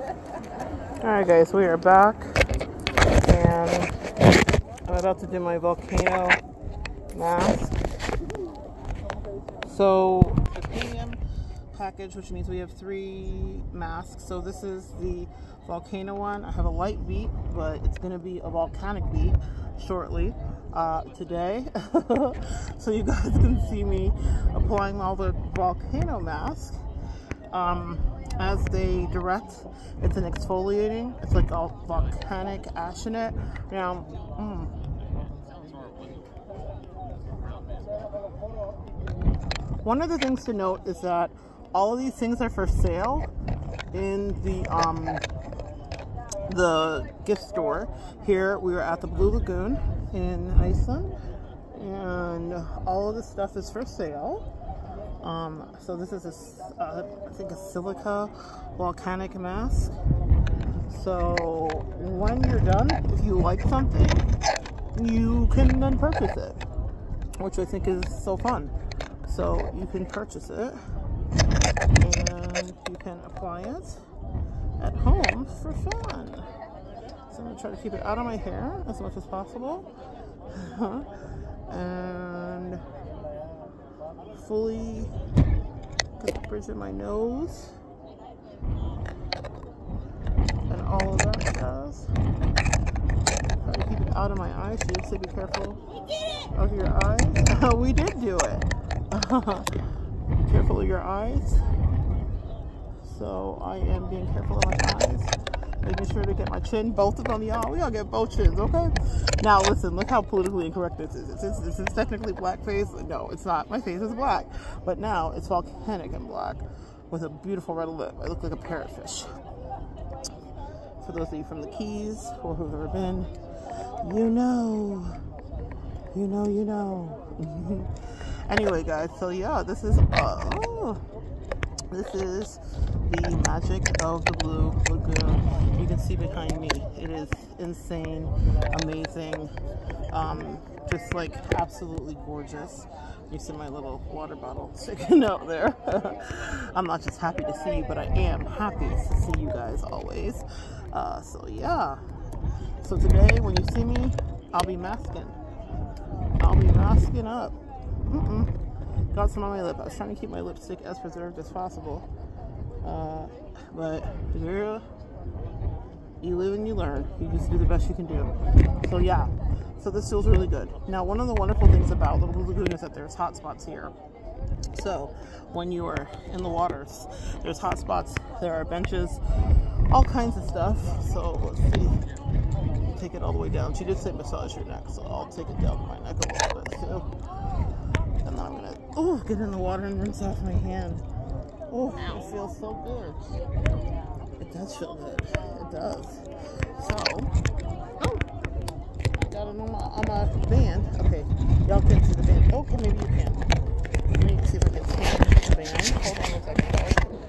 Alright guys, we are back and I'm about to do my volcano mask. So, a premium package, which means we have three masks. So this is the volcano one. I have a light beat, but it's going to be a volcanic beat shortly uh, today. so you guys can see me applying all the volcano mask. Um, as they direct. It's an exfoliating. It's like all volcanic ash in it. Now, mm. one of the things to note is that all of these things are for sale in the um, the gift store. Here we are at the Blue Lagoon in Iceland, and all of this stuff is for sale. Um, so this is a, uh, I think a silica volcanic mask. So when you're done, if you like something, you can then purchase it, which I think is so fun. So you can purchase it and you can apply it at home for fun. So I'm gonna try to keep it out of my hair as much as possible. and fully put the bridge in my nose and all of that jazz. Try to keep it out of my eyes. So you say be careful of your eyes. we did do it. careful of your eyes. So I am being careful of my eyes making sure to get my chin, both of them, y'all. We all get both chins, okay? Now, listen, look how politically incorrect this is. This, this is technically blackface. No, it's not. My face is black. But now it's volcanic and black with a beautiful red lip. I look like a parrotfish. For those of you from the Keys or who've ever been, you know. You know, you know. anyway, guys, so yeah, this is, uh, oh, this is the magic of the Blue Lagoon. You can see behind me. It is insane, amazing, um, just like absolutely gorgeous. You see my little water bottle sticking out there. I'm not just happy to see you, but I am happy to see you guys always. Uh, so yeah. So today, when you see me, I'll be masking. I'll be masking up. Mm -mm. Got some on my lip. I was trying to keep my lipstick as preserved as possible. Uh, but girl, you live and you learn. You just do the best you can do. So yeah, so this feels really good. Now, one of the wonderful things about Little Blue Lagoon is that there's hot spots here. So when you are in the waters, there's hot spots, there are benches, all kinds of stuff. So let's see. Take it all the way down. She did say massage your neck, so I'll take it down my neck a little bit too. And then I'm gonna oh get in the water and rinse off my hand. Oh, it feels so good. It does feel good. It does. So, oh, got it on my, on my band. Okay, y'all can see the band. Okay, maybe you can. Let me see if I can see the band. Hold on a second.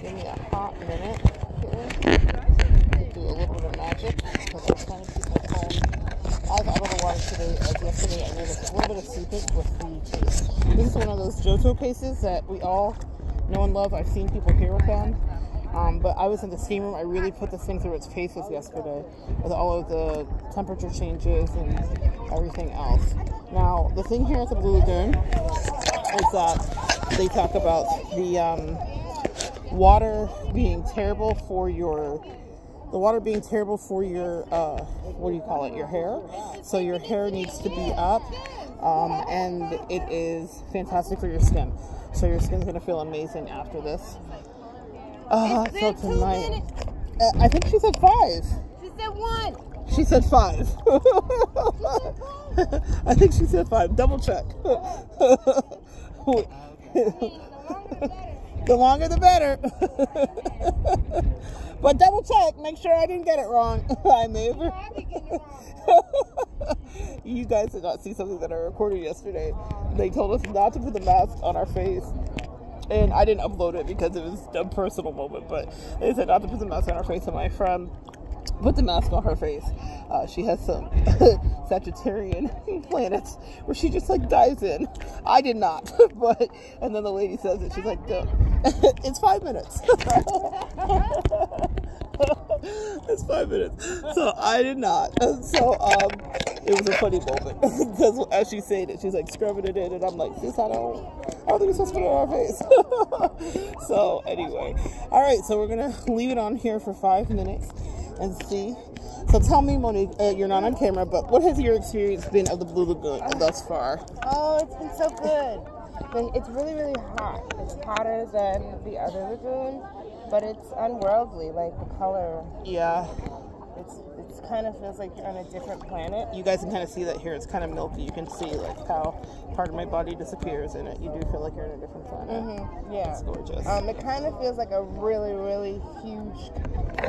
Give me a hot minute here. Do a little bit of magic because I'm trying to keep my phone I was out of the water today, as yesterday, I noticed a little bit of seepage with the case. This is one of those JOTO cases that we all know and love. I've seen people here with them. Um, but I was in the steam room. I really put this thing through its paces yesterday with all of the temperature changes and everything else. Now, the thing here at the Blue Lagoon is that they talk about the um, water being terrible for your the water being terrible for your uh, what do you call it your hair so your hair needs to be up um, and it is fantastic for your skin so your skin's gonna feel amazing after this. Uh, so tonight, uh, I think she said five. She said one. She said five. I think she said five. Double check. the longer the better. but double check, make sure I didn't get it wrong. I may have. you guys did not see something that I recorded yesterday. They told us not to put the mask on our face. And I didn't upload it because it was a personal moment, but they said not to put the mask on our face. And my friend put the mask on her face. Uh, she has some Sagittarian planets where she just like dives in. I did not, but and then the lady says it. She's like, it's five minutes. it's five minutes. So I did not. So um, it was a funny moment because as she said it, she's like scrubbing it in, and I'm like, "Sis, I don't, I don't think it's supposed to be on our face." so anyway, all right. So we're gonna leave it on here for five minutes and see. So tell me, Monique, uh, you're not on camera, but what has your experience been of the Blue Lagoon thus far? Oh, it's been so good. But it's really, really hot. It's hotter than the other lagoon, but it's unworldly. Like the color, Yeah, it's it's kind of feels like you're on a different planet. you guys can kind of see that here. It's kind of milky. You can see like how part of my body disappears in it. You do feel like you're in a different planet. Mm-hmm. Yeah. It's gorgeous. Um, it kind of feels like a really, really huge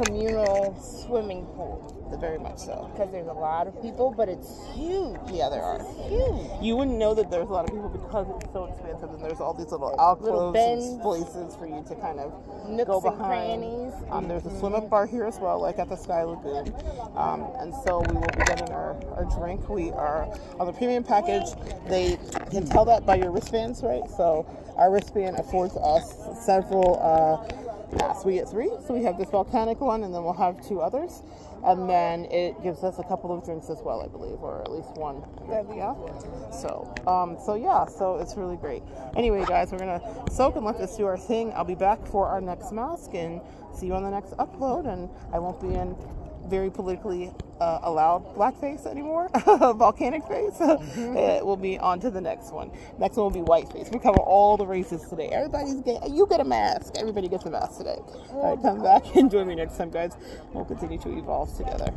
communal swimming pool Very much so. because there's a lot of people, but it's huge. Yeah, there are. Huge. You wouldn't know that there's a lot of people because it's so expansive, and there's all these little alcoves and places for you to kind of Nooks go and behind. crannies. Um, there's a swim up bar here as well, like at the Sky Lagoon. Um, and so we will be getting our, our drink. We are on the premium package. They can tell that by your wristbands, right? So our wristband affords us several uh, pass. We get three. So we have this volcanic one, and then we'll have two others. And then it gives us a couple of drinks as well, I believe, or at least one. Yeah. So, um, so yeah, so it's really great. Anyway, guys, we're gonna soak and let this do our thing. I'll be back for our next mask and see you on the next upload. And I won't be in very politically uh, allowed blackface anymore, volcanic face. it will be on to the next one. Next one will be whiteface. We cover all the races today. Everybody's get you get a mask. Everybody gets a mask today. All right, come back and join me next time, guys. We'll continue to evolve together.